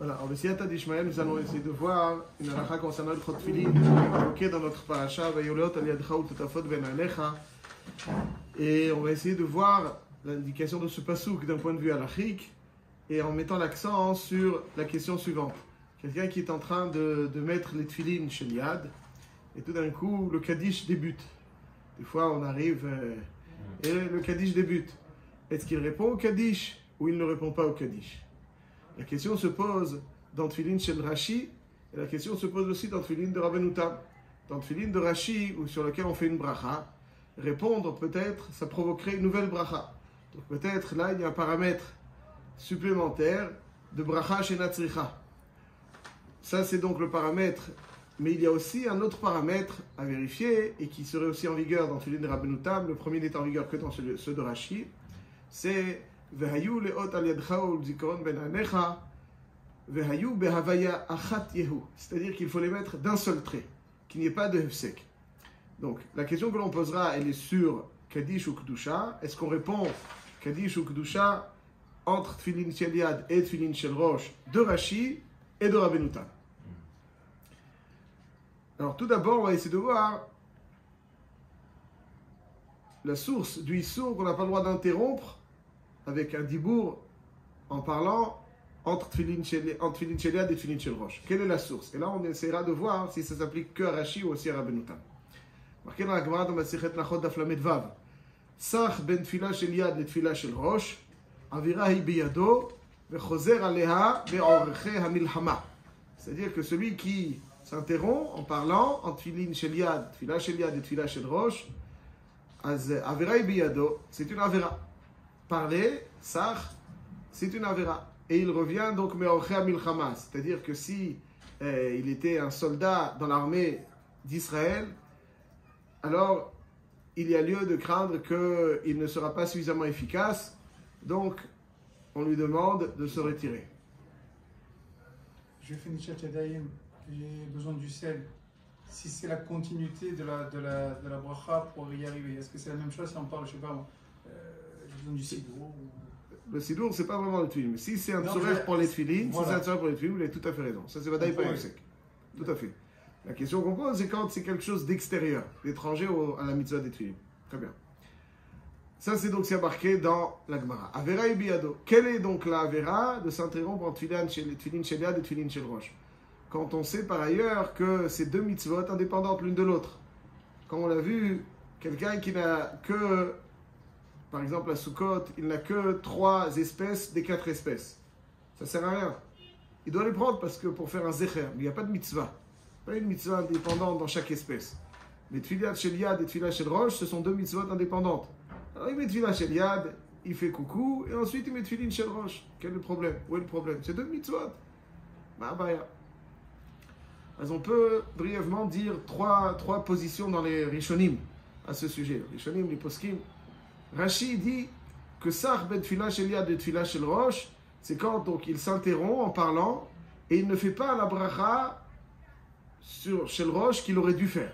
Voilà, en Bessiyata d'Ishmael, nous allons essayer de voir une halakha concernant le Chotfilin, évoqué dans notre parasha, Vayolot al-Yadcha ou Tutafot ben Alecha. Et on va essayer de voir l'indication de ce pasouk d'un point de vue halachique, et en mettant l'accent sur la question suivante. Quelqu'un qui est en train de, mettre les tfilin chez Liad, et tout d'un coup, le Kaddish débute. Des fois, on arrive, euh, et le Kaddish débute. Est-ce qu'il répond au Kaddish ou il ne répond pas au Kaddish? La question se pose dans Tfilin chez le Rashi, et la question se pose aussi dans Tfilin de Rabbenutam. Dans Tfilin de Rashi, ou sur lequel on fait une bracha, répondre peut-être, ça provoquerait une nouvelle bracha. Donc peut-être là, il y a un paramètre supplémentaire de bracha chez Natsricha. Ça, c'est donc le paramètre. Mais il y a aussi un autre paramètre à vérifier et qui serait aussi en vigueur dans Tfilin de Rabbenutam. Le premier n'est en vigueur que dans ceux de Rashi. C'est C'est-à-dire qu'il faut les mettre d'un seul trait, qu'il n'y ait pas de hefsek. Donc, la question que l'on posera, elle est sur Kaddish ou Kedusha. Est-ce qu'on répond Kaddish ou Kedusha entre Tfilin Shel Yad et Tfilin Shel Rosh de Rashi et de Rabbenutam Alors, tout d'abord, on va essayer de voir la source du Issour qu'on n'a pas le droit d'interrompre avec un dibour en parlant entre Tfilin Shel Yad et Tfilin Rosh. Quelle est la source? Et là, on essaiera de voir si ça s'applique que à Rashi ou aussi à Rabbenutam. marqué dans la Gemara dans Masichet Nachot Daf Lamed Vav. Sach ben tfila shel yad le tfila shel rosh, avira hi biyado, vechozer aleha be'orche hamilhama. C'est-à-dire que celui qui s'interrompt en parlant en tfilin shel yad, tfila shel yad et tfila shel rosh, az avira hi biyado, c'est une avira. Parler, sach, c'est une avira. Et il revient donc me'orche hamilhama. C'est-à-dire que si euh, il était un soldat dans l'armée d'Israël, alors il y a lieu de craindre qu'il ne sera pas suffisamment efficace, donc on lui demande de se retirer. Je fais Nishat Yadayim, j'ai besoin du sel. Si c'est la continuité de la, de, la, de la bracha pour y arriver, est-ce que c'est la même chose si on parle, je sais pas, euh, du sidour ou... Le sidour, c'est pas vraiment le tefillin. Si c'est un tsorech pour les si Voilà. c'est un tsorech pour les vous avez tout à fait raison. Ça, c'est vadaï pas sec. Tout à fait. La question qu'on pose, c'est quand c'est quelque chose d'extérieur, d'étranger à la mitzvah des tefillin. Très bien. Ça, c'est donc c'est marqué dans la Gemara. Avera et biado. Quelle est donc la Avera de s'interrompre entre tefillin chez Yad et tefillin chez le Roche? Quand on sait par ailleurs que c'est deux mitzvot indépendantes l'une de l'autre. Comme on l'a vu, quelqu'un qui n'a que par exemple, à Sukkot, il n'a que trois espèces des quatre espèces. Ça sert à rien. Il doit les prendre parce que pour faire un zecher, il n'y a pas de mitzvah. Pas une mitzvah indépendante dans chaque espèce. Mais Tfilat Shel Yad et Tfilat Shel Rosh, ce sont deux mitzvot indépendantes. Alors il met Tfilat Shel Yad, il fait coucou, et ensuite il met Tfilin Shel Rosh. Quel est le problème? Où est le problème? C'est deux mitzvot. Bah, bah, on peut brièvement dire trois, trois positions dans les Rishonim à ce sujet. Les Rishonim, les Poskim, Rashi dit que Sar ben Tfila shel Yad et Tfila shel Rosh, c'est quand donc il s'interrompt en parlant et il ne fait pas la bracha sur shel Rosh qu'il aurait dû faire.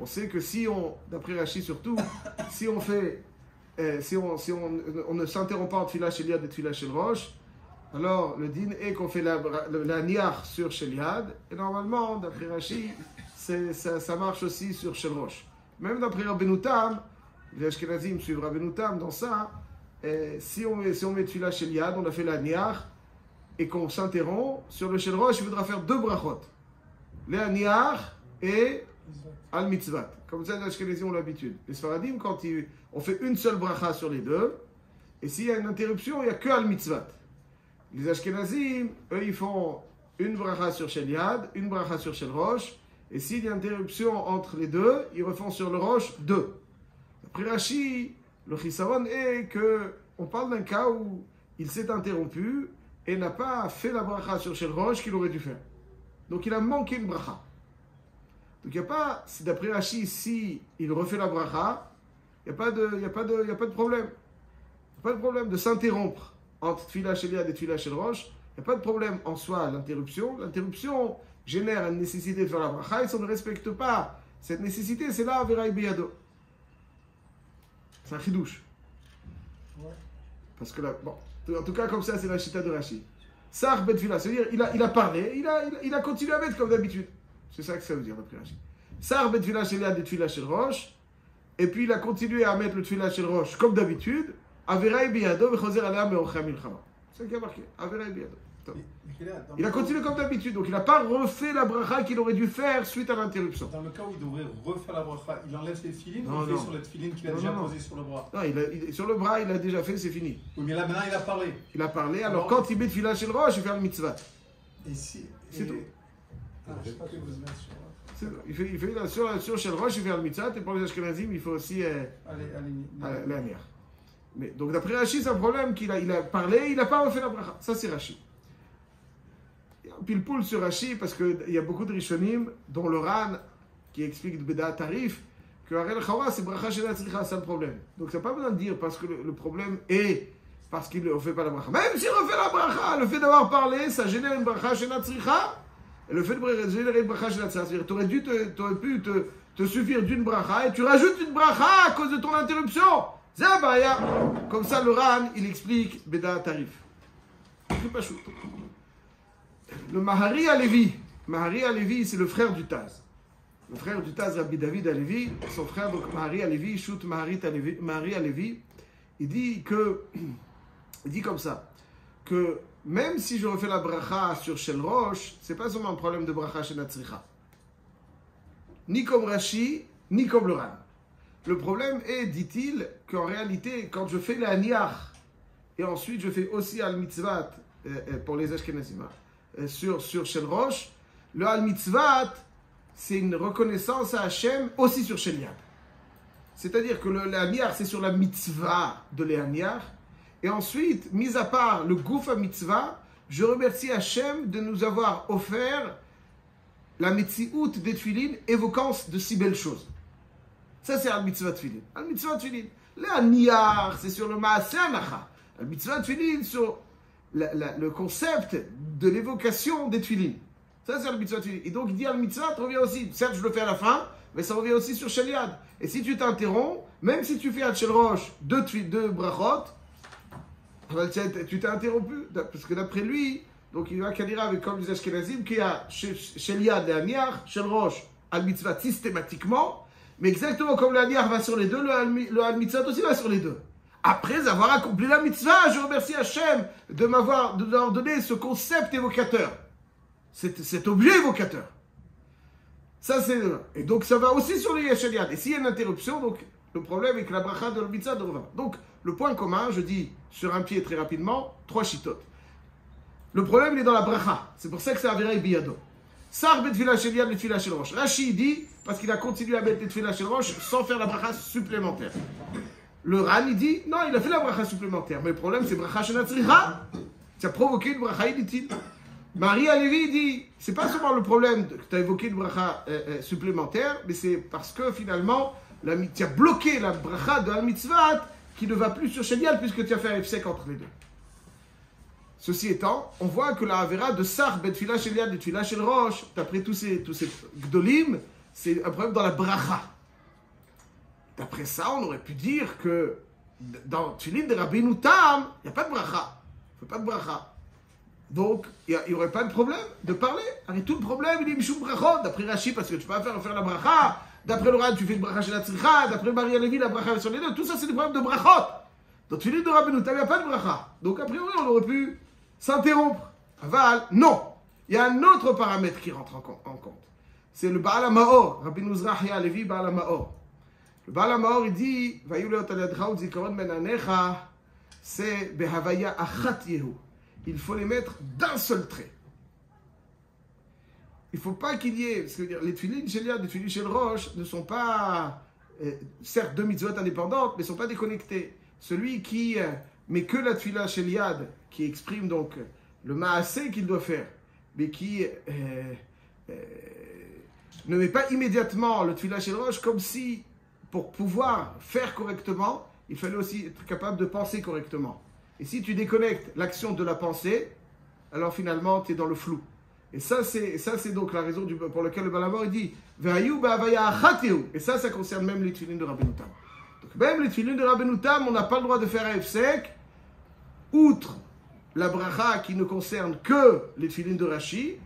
On sait que si on, d'après Rashi surtout, si on fait, euh, si on, si on, on ne s'interrompt pas en Tfila shel Yad et Tfila shel Rosh, alors le din est qu'on fait la, la, niar sur shel Yad et normalement, d'après Rashi, ça, marche aussi sur shel Rosh. Même d'après Rabbeinu Tam, les Ashkenazim suivent Rabbeinu Tam dans ça. euh, si on met, si on met Tfila Shel Yad, on a fait la Niar, et qu'on s'interrompt, sur le Shel Rosh, il voudra faire deux brachot. Le Niar et Al Mitzvat. Comme ça, les Ashkenazim ont l'habitude. Les Sfaradim, quand ils, on fait une seule bracha sur les deux, et s'il y a une interruption, il n'y a que Al Mitzvat. Les Ashkenazim, eux, ils font une bracha sur Shel une bracha sur Shel Rosh, et s'il y a une interruption entre les deux, ils refont sur le Rosh deux. Après Rashi, le Chisaron est que on parle d'un cas où il s'est interrompu et n'a pas fait la bracha sur Shel Rosh qu'il aurait dû faire. Donc il a manqué une bracha. Donc il n'y a pas, si d'après Rashi, si il refait la bracha, il n'y a, pas de- y a, pas de- a pas de problème. Il n'y a pas de problème de s'interrompre entre Tfila Shel Yad et Tfila Shel Rosh. Il n'y a pas de problème en soi l'interruption. L'interruption génère une nécessité de faire la bracha et si on ne respecte pas cette nécessité, c'est là Avera Biyado. C'est un chidouche. Ouais. Parce que là, bon, en tout cas, comme ça, c'est la chita de Rashi. Sar betfila, c'est-à-dire il a, parlé, il a, il, a- continué à mettre comme d'habitude. C'est ça que ça veut dire d'après Rachid. Sar betfila shel yad et tfila shel roche, et puis il a continué à mettre le tfila shel roche comme d'habitude. Avera biyado vechozer alea meocha milchama. C'est ça qui a marqué. Avera. Top. Il a le- continué comme d'habitude, donc il n'a pas refait la bracha qu'il aurait dû faire suite à l'interruption. Dans le cas où il devrait refaire la bracha, il enlève ses filines Non, ou il non. fait sur la filine qu'il a Non, déjà posée sur le bras? Non, il a- il- sur le bras, il a déjà fait, c'est fini. Oui, mais là maintenant il a parlé. Il a parlé, alors Alors- quand il met tfila shel roche, il fait le mitzvah. Et si. C'est tout. Ah, je sais pas que vous se mettre sur. C'est tout. Il fait, il fait la- sur, sur shel roche, il fait le mitzvah, et pour les Ashkenazim, il faut aussi. euh, Allez, allez. à la mer. Mais, donc d'après Rachid, c'est un problème qu'il a, il a parlé, il n'a pas refait la bracha. Ça, c'est Rachid. Un pile-poule sur Rachid parce qu'il y a beaucoup de Rishonim, dont le Ran, qui explique de Beda Tarif, que Arel Chawa, c'est bracha chez la tzricha, c'est le problème. Donc ça n'a pas besoin de dire parce que le, problème est parce qu'il ne refait pas la bracha. Même s'il refait la bracha, le fait d'avoir parlé, ça génère une bracha chez la tzricha. Et le fait de générer une bracha chez la tzricha, c'est-à-dire tu aurais, dû t'aurais pu te, suffire d'une bracha et tu rajoutes une bracha à cause de ton interruption. C'est un baya. Comme ça, le Ran, il explique Beda Tarif. C'est pas chou. Le Mahari Alevi. Mahari Alevi, c'est le frère du Taz. Le frère du Taz, Rabbi David Alevi, son frère, donc Mahari Alevi, shoot Mahari Alevi, Mahari Alevi, il dit que, il dit comme ça, que même si je refais la bracha sur Shel Roche, c'est pas seulement un problème de bracha chez Natsricha. Ni comme Rashi, ni comme le Ran. Le problème est, dit-il, qu'en réalité, quand je fais la niach, et ensuite je fais aussi al mitzvat euh, euh, pour les Ashkenazim, sur, sur Shel Roche, le al mitzvat, c'est une reconnaissance à Hachem aussi sur Shel. C'est-à-dire que le, niach, c'est sur la mitzvah de l'Eaniach, et ensuite, mis à part le gouf à mitzvah, je remercie Hachem de nous avoir offert la mitziout des tfilin évoquant de si belles choses. Ça, c'est al mitzvah tfilin. Al mitzvah tfilin. Le aniar, c'est sur le maaseh anacha. Al mitzvah tfilin, sur la- la- le concept de l'évocation des tfilin. Ça, c'est al mitzvah tfilin. Et donc, il dit al mitzvah, revient aussi. Certes, je le fais à la fin, mais ça revient aussi sur Sheliad. Et si tu t'interromps, même si tu fais à Roche deux, deux brachot, tu- t'es interrompu. Parce que d'après lui, donc il va dire avec comme les Ashkenazim, qu'il y a Sheliad et Aniar, Roche, al mitzvah systématiquement, mais exactement comme le Aniar va sur les deux, le le al mitzvah aussi va sur les deux. Après avoir accompli la mitzvah, je remercie Hachem de m'avoir de donné ce concept évocateur, cet, cet objet évocateur. Ça, c'est. Et donc, ça va aussi sur les Sheliad. Et s'il y a une interruption, donc, le problème est que la bracha de l'Mitzah ne revient. Donc, le point commun, je dis sur un pied très rapidement, trois chitotes. Le problème, il est dans la bracha. C'est pour ça que c'est Avera et Biyado. Sar betfila shel yad shel roche. Rashi dit, parce qu'il a continué à mettre les roche sans faire la bracha supplémentaire. Le Ran, il dit, non, il a fait la bracha supplémentaire. Mais le problème, c'est bracha shel atzricha. Ça a provoqué une bracha inutile. Marie Alevi dit, c'est pas seulement le problème que tu as évoqué une bracha euh, euh, supplémentaire, mais c'est parce que finalement, tu as bloqué la bracha de Al-Mitzvah qui ne va plus sur Shelial puisque tu as fait un F-sec entre les deux. Ceci étant, on voit que la Avera de Sar, Betfila Shelial, Betfila Shel Roche, d'après tous ces, tous ces Gdolim, c'est un problème dans la bracha. D'après ça, on aurait pu dire que dans Tfilin de Rabbeinu Tam, il n'y a pas de bracha. Il ne faut pas de bracha. Donc, il n'y aurait pas de problème de parler. Arrête tout le problème, il est Mishum Brachot, d'après Rashi, parce que tu peux faire, faire la bracha. D'après le tu fais une bracha chez la tzricha. D'après Maria Lévi, la bracha sur les deux. Tout ça, c'est des problèmes de brachot. Dans Tfilin de Rabbeinu Tam, il n'y a pas de bracha. Donc, a priori, on aurait pu s'interrompre. Aval, non. Il y a un autre paramètre qui rentre en, com- en compte. C'est le Baal HaMaor. Rabbi Nuzrahia Levi, Baal HaMaor. Le Baal il dit, ben c'est Behavaya achat yehu. Il faut les mettre d'un seul trait. Il ne faut pas qu'il y ait, parce que les tefilines chez les tefilines chez le Roche ne sont pas, euh, certes, deux mitzvot indépendantes, mais ne sont pas déconnectées. Celui qui euh, met que la tefila chez Liad, qui exprime donc le maasé qu'il doit faire, mais qui euh, euh, ne met pas immédiatement le tefila chez le Roche, comme si, pour pouvoir faire correctement, il fallait aussi être capable de penser correctement. Et si tu déconnectes l'action de la pensée, alors finalement, tu es dans le flou. Et ça, c'est donc la raison pour laquelle le Balamor dit. Et ça, ça concerne même les tefilines de Rabbeinu Tam. Donc même les tefilines de Rabbeinu Tam, on n'a pas le droit de faire un outre la bracha qui ne concerne que les filines de Rashi,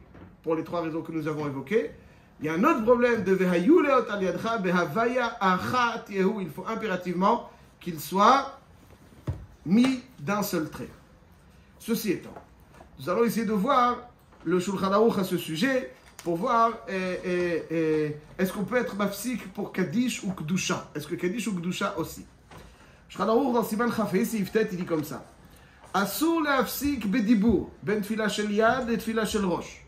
pour les trois raisons que nous avons évoquées. Il y a un autre problème de Vehayuleot al yadcha behavaya achat yehu. Il faut impérativement qu'il soit mis d'un seul trait. Ceci étant, nous allons essayer de voir le Shulchan Aruch à ce sujet pour voir eh, eh, eh, est-ce qu'on peut être mafsik pour Kaddish ou Kdusha. Est-ce que Kaddish ou Kdusha aussi Shulchan Aruch dans Siman Chafei, il dit comme ça. אסור להפסיק בדיבור בין תפילה של יד לתפילה של ראש.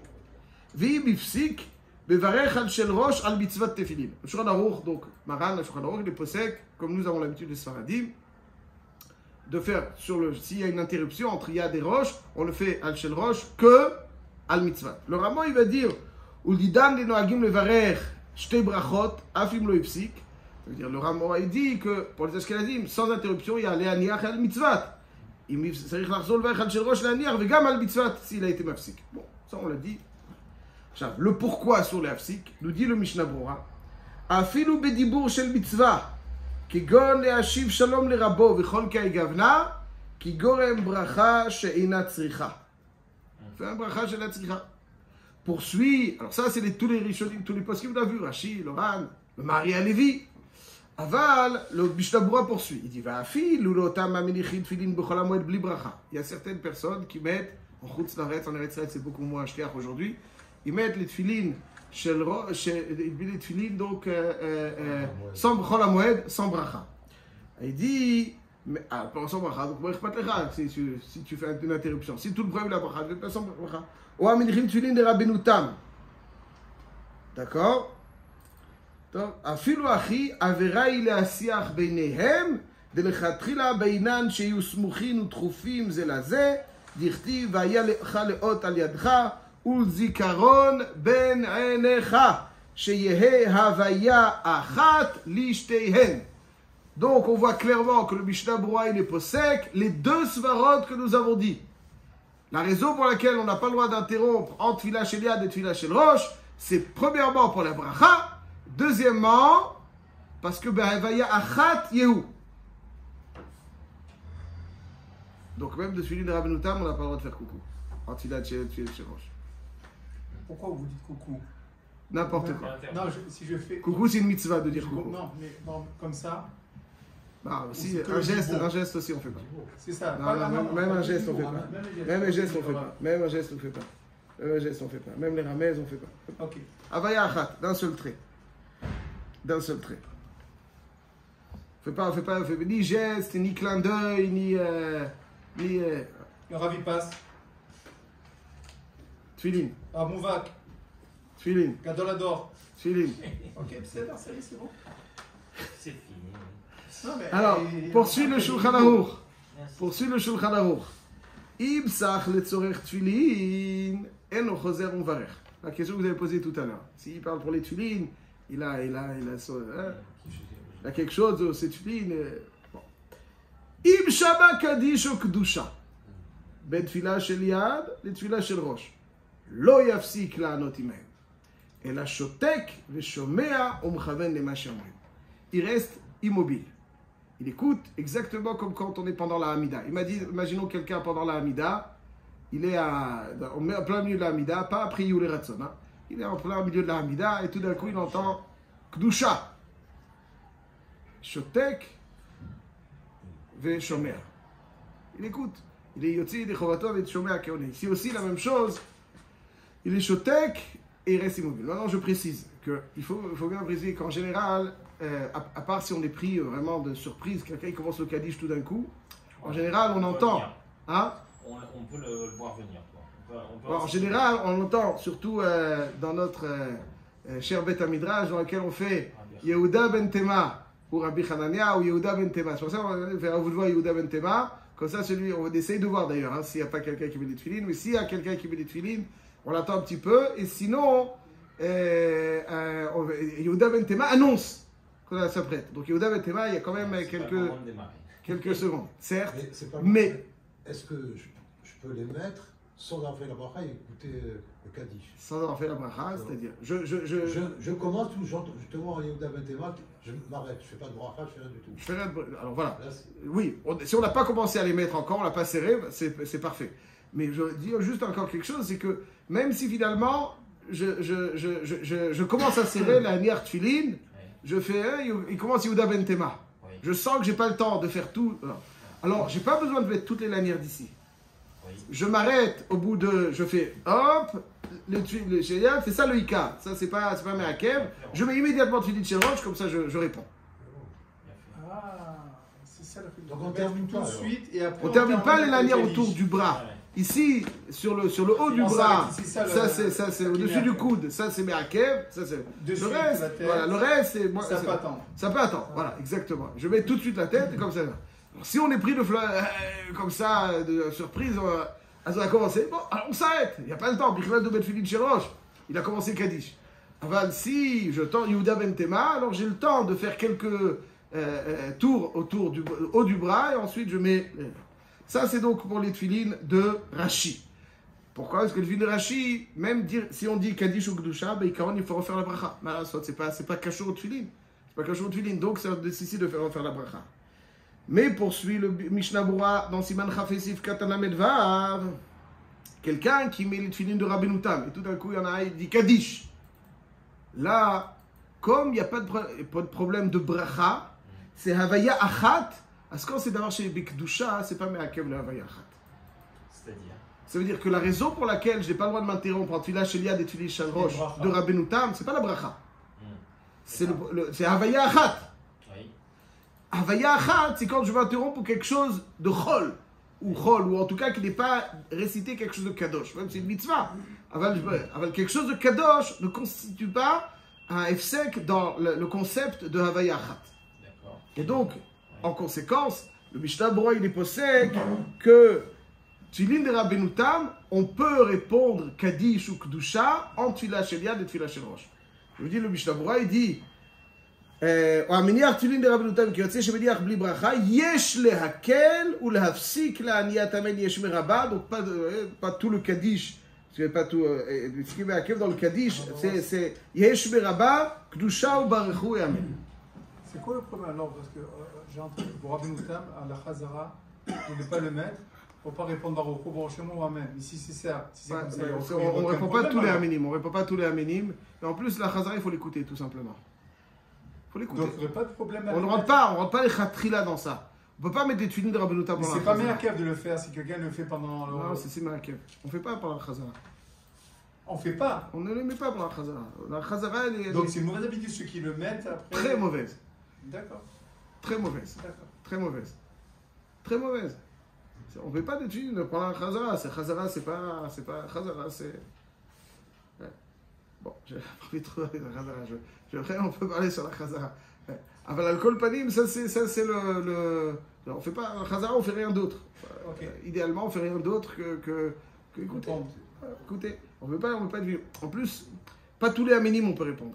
ואם הפסיק, מברך על של ראש על מצוות תפילין. בשולחן ערוך, donc, Maran, le Shulchan Aruch, il est posé, comme nous avons l'habitude de Sfaradim, de faire sur le. S'il y a une interruption entre Yad et Roche, on le fait al Shel Roche que al mitzvah. Le Ramon, il va dire Ulidan le noagim levarer shte brachot afim lo ipsik. C'est-à-dire, le Ramon, il dit que pour les Ashkenazim, sans interruption, il y a le aniach et al mitzvah. Il צריך לחזור לברך על של ראש להניח וגם על מצוות s'il a été מפסיק. Bon, ça on l'a dit. עכשיו, le pourquoi sur להפסיק, nous dit le Mishnah Brora, אפילו בדיבור של מצווה כגון להשיב שלום לרבו וכל כאי גוונה, כי גורם ברכה שאינה צריכה. C'est un bracha שאינה צריכה. Poursuit, alors ça c'est les, tous les rishonim, tous les poskim qu'on a vu, Rashi, Loran, le Marie Lévi. Aval, le Bishtabura poursuit. Il dit, va fil, l'otam amenichit filin b'cholamoed bli bracha. Il y a certaines personnes qui mettent, en chutz naretz, en eretz c'est beaucoup moins acheté aujourd'hui, ils mettent les tfilin les tfilin, donc, euh, euh, euh, sans b'cholamoed, sans bracha. Il dit, mais, ah, sans bracha, donc, moi, je si, tu, si tu fais une interruption. Si tout le problème est la bracha, tu fais pas sans bracha. Ou amenichit tfilin de rabbeinu tam. D'accord טוב, אפילו אחי, עבירה היא להשיח ביניהם, דלכתחילה בעינן שיהיו סמוכים ודחופים זה לזה, דכתיב והיה לך לאות על ידך, ולזיכרון בין עיניך, שיהא הוויה אחת לשתיהן. Donc on voit clairement que le Mishnah Broua il est possèque les deux svarot que nous avons dit. La raison pour laquelle on n'a pas le droit d'interrompre entre Tfila Shel Yad et Tfila Shel Rosh, c'est premièrement pour la bracha, Deuxièmement, parce que Behevaya Achat Yehu. Donc même de celui de Rabbenoutam, on n'a pas le droit de faire coucou. Antilat chez Roche. pourquoi vous dites coucou N'importe quoi. Non, si je fais. Coucou, c'est une mitzvah de dire coucou. Non, mais bon, comme ça. Bah, si, un geste, un geste aussi, on fait pas. C'est ça. Non, non, même, même un geste, on fait pas. Même un geste, on fait pas. Même un geste, on fait pas. Même un geste, on fait pas. Même les ramèzes, on fait pas. Ok. Avaya Achat, d'un seul trait d'un seul trait. Fais pas, fais pas, fais ni geste, ni clin d'œil, ni. Euh, ni euh... Le ravi passe. Tfilin. Ah, Mouvak. Tfilin. Gadolador. Tfilin. Ok, c'est bon, c'est bon. C'est fini. Alors, poursuit le Shulchan Aruch. Le Shulchan Aruch. Ibsach le tzorech tfilin, en choser on. La question que vous avez posée tout à l'heure. S'il parle pour les tulines, il a, il a, il a, hein? il a quelque chose, euh, c'est tuline. Euh, bon. Im Shabbat Kadish Okdusha. Ben shel yad, le shel rosh. לא יפסיק לענות עמהם, אלא שותק ושומע ומכוון למה שאומרים. Il reste immobile. Il écoute exactement comme quand on est pendant la Hamida. Imaginons quelqu'un pendant la Hamida, il est à, en plein milieu de la Hamida, pas après Yule Ratson. Hein. Il est en plein milieu de la Hamida et tout d'un coup il entend Kdusha. Shotek ve Shomer. Il écoute. Il est Yotzi de Chovatov et Shomer Keone. Ici aussi la même chose. il est Shotek et il reste immobile. Maintenant je précise qu'il faut, il faut bien préciser qu'en général, euh, à, part si on est pris euh, vraiment de surprise, quelqu'un commence le Kaddish tout d'un coup, en général on, entend. Hein? On, on, peut le voir venir en général, on entend, surtout euh, dans notre cher Beth Midrash, dans lequel on fait Yehuda ben Tema ou Rabbi Hanania ou Yehuda ben Tema. C'est pour ça qu'on va faire vous voir Yehuda ben Tema. Comme ça, celui, on essayer de voir d'ailleurs hein, s'il n'y a pas quelqu'un qui met des tefilines. Mais s'il y a quelqu'un qui met des tefilines, on l'attend un petit peu. Et sinon, Yehuda ben Tema annonce qu'on s'apprête. Donc Yehuda ben Tema, il y a quand même quelques, quelques secondes, certes. Mais, mais est-ce que je, je peux les mettre sans avoir fait la bracha, écouter euh, le Kaddish. Sans avoir fait la bracha, c'est-à-dire, je, je, je, Je, je commence tout, j'entends- je te vois en Yehuda Bentema, je m'arrête, je fais pas de bracha, je fais rien du tout. je fais la- alors voilà, Là, oui, on- si on n'a pas commencé à les mettre encore, on l'a pas serré, c'est c'est parfait. Mais je dis juste encore quelque chose, c'est que même si finalement je, je, je, je, je, je commence à serrer la nière tfilin, je fais, hein, il- il commence Yehuda Ben Tema. Oui. Je sens que j'ai pas le temps de faire tout. Alors, Alors, j'ai pas besoin de mettre toutes les lanières d'ici. Oui. Je m'arrête au bout de, je fais hop, le tu- le c'est ça le Ika. Ça c'est pas, c'est pas Meakev. Je mets immédiatement Tfilit chez Roche, comme ça je, je réponds. Ah, c'est ça la Donc on termine tout de suite et après On termine pas les lanières autour du bras. Ouais. Ici, sur le, sur le haut du bras, ça, c'est, ça c'est qui au-dessus du coude, ça c'est Meakev, ça c'est. Le reste, voilà, le reste c'est. Ça peut attendre. Ça peut attendre, voilà, exactement. Je mets tout de suite la tête comme ça. Si on est pris de euh, comme ça, de surprise, on va- ah, a commencé, bon, alors on s'arrête, il n'y a pas le temps. Bichlad de Philippe Cheroche, il a commencé Kaddish. Aval, si je tends Yehuda Ben Tema, alors j'ai le temps de faire quelques euh, euh, tours autour du haut du bras et ensuite je mets. Ça, c'est donc pour les tefilines de Rashi. Pourquoi Parce que le tefilin de Rashi, même si on dit Kaddish ou Gdusha, ben, il faut refaire la bracha. Mais là, c'est pas, c'est pas cachot tefilin. C'est pas cachot tefilin, donc ça nécessite de faire refaire la bracha. Mais poursuit le Mishnah dans Siman Chafesif Katana Medvav, quelqu'un qui met les tefilines de Rabbeinu Tam, et tout d'un coup il y en a un, il dit Kaddish. Là, comme il n'y a pas de, pas de problème de bracha, c'est Havaya Achat, parce que quand c'est d'avoir chez Bikdusha, c'est pas Meakev le Havaya Achat. C'est-à-dire Ça veut dire que la raison pour laquelle je n'ai pas le droit de m'interrompre entre Tfilah Shelia et Tfilah Shalrosh de Rabbeinu Tam, c'est pas la bracha. Hmm. C'est le, le- c'est Havaya Achat. Oui. Havaya Achat, c'est quand je m'interromps pour quelque chose de chol, ou chol, ou en tout cas qui n'est pas récité quelque chose de kadosh, même si c'est une mitzvah. Aval, aval, quelque chose de kadosh ne constitue pas un efsek dans le, le concept de Havaya Achat. D'accord. Et donc, en conséquence, le Mishnah Bora, il est possède que Tfilin de Rabbeinu Tam, on peut répondre Kaddish ou Kdusha en Tfilah Shel Yad et Tfilah Shel Rosh. Je vous dis, le Mishnah Bora, il dit המניח תפילין דרבנו תם כי יוצא שמניח בלי ברכה, יש להקל ולהפסיק לעניית המן יש מרבה, donc pas, de- euh, pas tout le Kaddish, c'est pas tout, euh, euh, ce qui מעכב dans le Kaddish, c'est- c'est יש מרבה, קדושה וברכו יאמן. C'est quoi le problème alors Parce que euh, j'ai entendu pour Rabbi Moutam, à la Khazara, de ne pas le mettre, pour pas répondre Baruch Hu, Baruch Shemo ou Amen. Mais si c'est ça, si c'est Ouais, comme c'est- on ne répond pas problème, tous les aminim, on répond pas tous les aminim. Et en plus, la Khazara, il faut l'écouter tout simplement. Il faut l'écouter. Donc il n'y aurait pas de problème à On ne le rentre pas, on rentre pas les khatrila dans ça. On peut pas mettre des tuiles de Rabbeinu Tam Mais dans c'est la pas Khazara. Meakev de le faire si quelqu'un le fait pendant le. Non, c'est c'est Meakev. On fait pas pendant la Khazara. On fait pas. On ne les met pas pendant la Khazara. La Khazara, elle est, Donc est c'est une mauvaise habitude ceux qui le mettent après. très mauvaise. D'accord, Très mauvaise. Très mauvaise. Très mauvaise. On fait pas des tuiles pendant la Khazara. C'est Khazara, c'est pas, c'est pas Khazara, c'est. Ouais. Bon, j'ai pas envie de trop parler de la Khazara. Je, je, après, on peut parler sur la Khazara. Ouais. Ah, ben, l'alcool panim, ça c'est, ça c'est le, le. On fait pas. La Khazara, on fait rien d'autre. Euh, idéalement, on fait rien d'autre que. que, que écoutez. Ouais, Écoutez, on veut pas, on veut pas être vieux. En plus, pas tous les aménimes on peut répondre.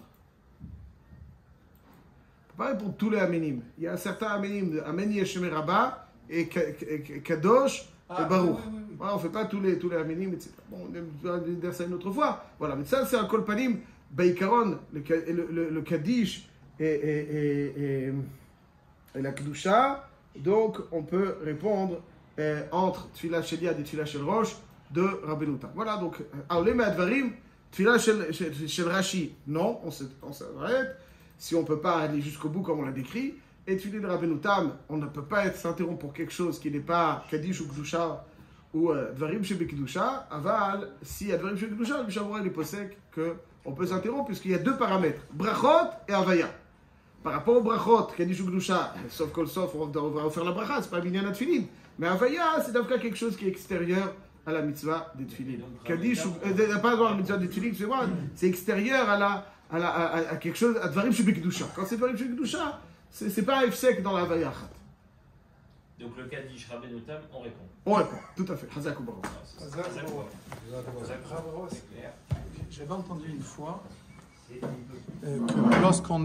Pas répondre tous les aménimes. Il y a certains aménimes, Amen Yeshem Rabba et Ka- Ka- Kadosh Ah, et Baruch. oui, oui, oui. Voilà, on fait pas tous les, tous les aménimes, etc. Bon, on va dire ça une autre fois. Voilà, mais ça, c'est un kolpanim. Baïkaron, le, le, le, le Kaddish et, et, et, la Kedusha. Donc, on peut répondre euh, entre Tfilah Shel Yad et Tfilah Shel Rosh de Rabbeinu Tam. Voilà, donc, Aolem et Advarim, Tfilah Shel, Rashi, non, on s'arrête. Si on ne peut pas aller jusqu'au bout comme on l'a décrit. Tfilah de Rabbeinu Tam, on ne peut pas être s'interrompre pour quelque chose qui n'est pas Kaddish ou Kedusha ou euh, Dvarim Shebekidusha. Aval, si à Dvarim Shebekidusha, le Mishavura, il est possède qu'on peut s'interrompre puisqu'il y a deux paramètres, Brachot et Avaya. Par rapport au brachot, Kaddish ou Gdusha, sauf kol sauf, on va on va faire la bracha, c'est pas binyan tefillin. Mais Avaya, c'est d'abord quelque chose qui est extérieur à la mitzvah des tefillin. Kaddish, ou- euh, pas la mitzvah des c'est extérieur à la, à la, à, à- à quelque chose, à Dvarim Shebekidusha. Quand c'est Dvarim Shebekidusha, c'est c'est pas efsek dans la Avaya. Donc le Kaddish Rabbeinu Tam, on répond. On répond, tout à fait. Hazak C'est clair. J'avais entendu une fois euh, que lorsqu'on